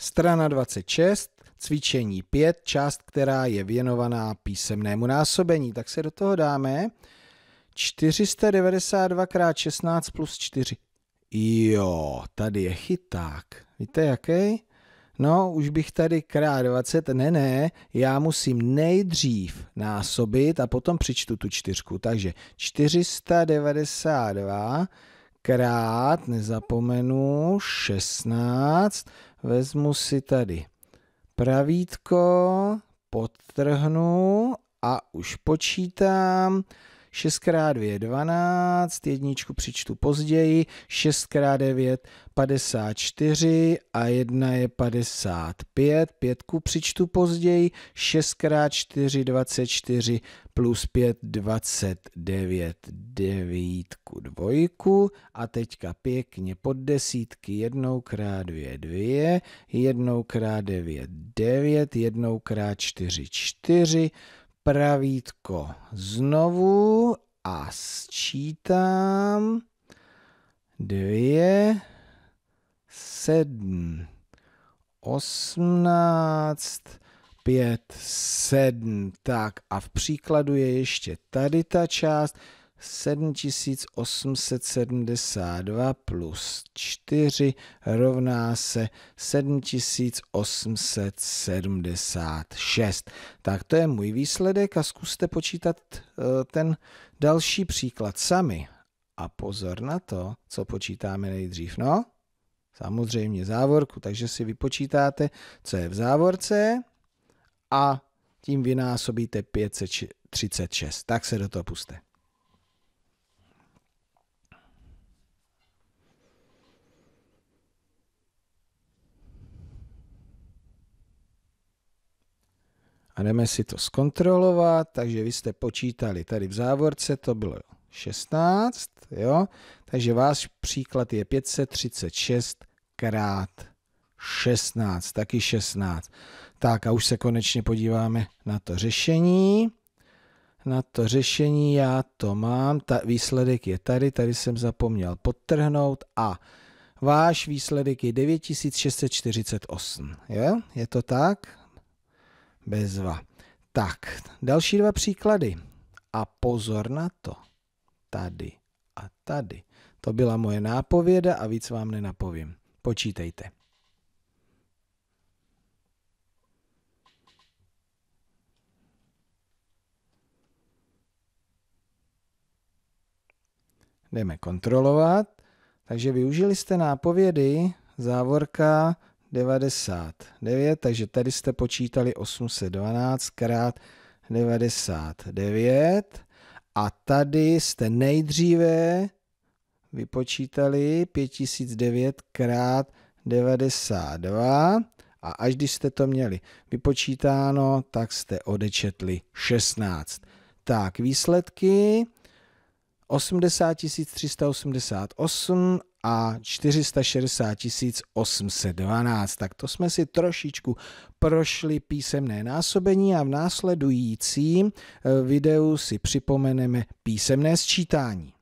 Strana 26, cvičení 5, část, která je věnovaná písemnému násobení. Tak se do toho dáme 492 x 16 plus 4. Jo, tady je chyták. Víte jaký? No, už bych tady krát 20, ne, ne, já musím nejdřív násobit a potom přičtu tu čtyřku. Takže 492 krát, nezapomenu, 16, vezmu si tady pravítko, podtrhnu a už počítám. 6 x 2 je 12, jedničku přičtu později, 6 x 9 54 a 1 je 55, pětku přičtu později, 6 x 4 24 plus 5 29, devítku, dvojku a teďka pěkně pod desítky, jednou krát dvě, dvě, jednou krát devět, devět, jednou krát čtyři, čtyři, pravítko. Znovu a sčítám. Dvě, sedm, osmnáct, pět, sedm. Tak a v příkladu je ještě tady ta část, 7872 plus 4 rovná se 7876. Tak to je můj výsledek a zkuste počítat eh, ten další příklad sami. A pozor na to, co počítáme nejdřív. No, samozřejmě závorku, takže si vypočítáte, co je v závorce a tím vynásobíte 536. Tak se do toho puste. A jdeme si to zkontrolovat, takže vy jste počítali tady v závorce, to bylo 16, jo, takže váš příklad je 536 krát 16, taky 16. Tak a už se konečně podíváme na to řešení. Na to řešení já to mám, ta výsledek je tady, tady jsem zapomněl podtrhnout a váš výsledek je 9648, jo, je to tak? Bezva. Tak, další dva příklady. A pozor na to. Tady a tady. To byla moje nápověda a víc vám nenapovím. Počítejte. Jdeme kontrolovat. Takže využili jste nápovědy, závorka 99, takže tady jste počítali 812 krát 99 a tady jste nejdříve vypočítali 5009 krát 92 a až když jste to měli vypočítáno, tak jste odečetli 16. Tak, výsledky. 80 388 a 460 812. Tak to jsme si trošičku prošli písemné násobení a v následujícím eh, videu si připomeneme písemné sčítání.